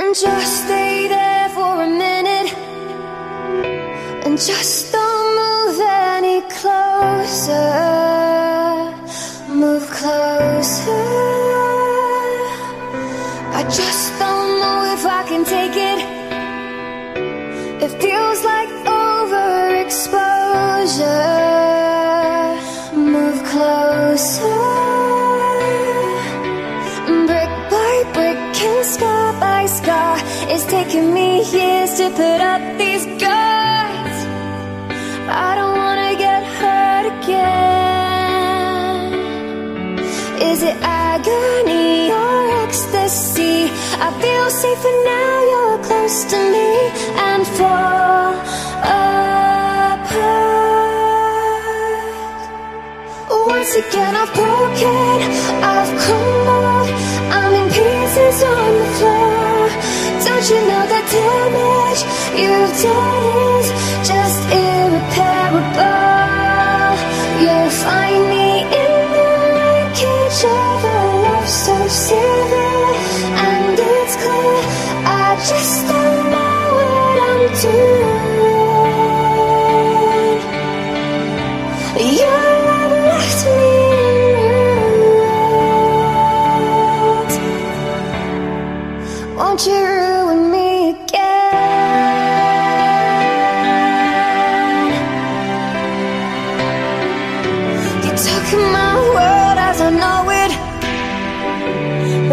And just stay there for a minute. And just don't move any closer. Move closer. I just don't know if I can take it. It feels like It's taken me years to put up these guards I don't wanna get hurt again. Is it agony or ecstasy? I feel safer now you're close to me And fall apart. Once again I've broken, I've crumbled. I'm in pieces on the floor Don't you know the damage you've done is just irreparable? You'll find me in the wreckage of a love so silver And it's clear I just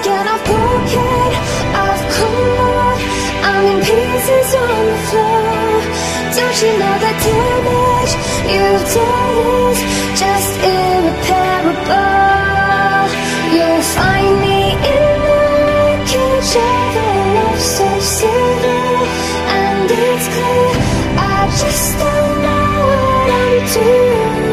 again. I've broken, I've come crumbled I'm in pieces on the floor. Don't you know that damage you've done is just irreparable? You'll find me in the wreckage of a love so silver And it's clear I just don't know what I'm doing